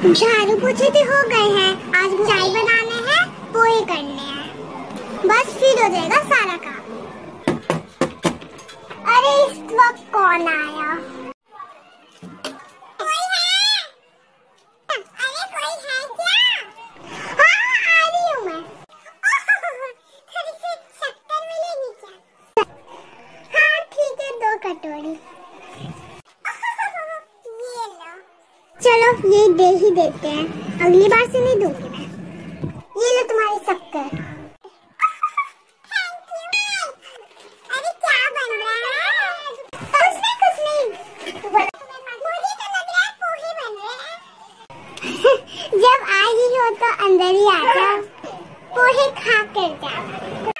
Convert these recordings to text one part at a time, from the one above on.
झाड़ू पोछे तो हो गए हैं। आज चाय बनाने हैं पोहे करने हैं। बस फिर हो जाएगा सारा काम। अरे इस वक्त कौन आया? है? है? हाँ, कटोरी। चलो, ये दे ही देते हैं। अगली बार से नहीं दूँगी मैं। ये लो तुम्हारी शक्कर। रहा तो रहा रहे जब आ ही हो तो अंदर ही आ जाओ। पोहे खा कर जाओ।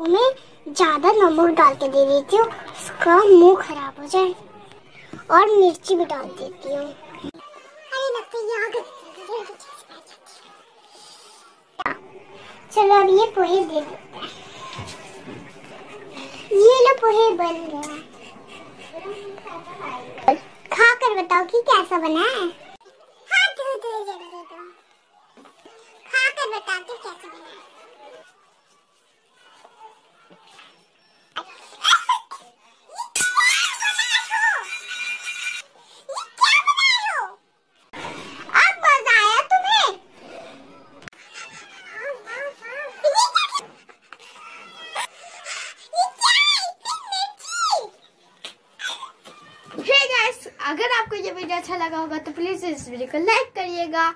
मैं ज़्यादा नमक डाल के दे देती हूँ, उसका मुँह खराब हो जाए। और मिर्ची भी डाल देती हूँ। चलो अब ये पोहे दे देते हैं ये लो पोहे बन गया खा कर बताओ कि कैसा बना है? हाँ दो दो जल्दी दो खा कर बताओ कि कैसा बना है अब मज़ा आया तुम्हें हे गाइस अगर आपको ये वीडियो अच्छा लगा होगा तो प्लीज़ इस वीडियो को लाइक करिएगा।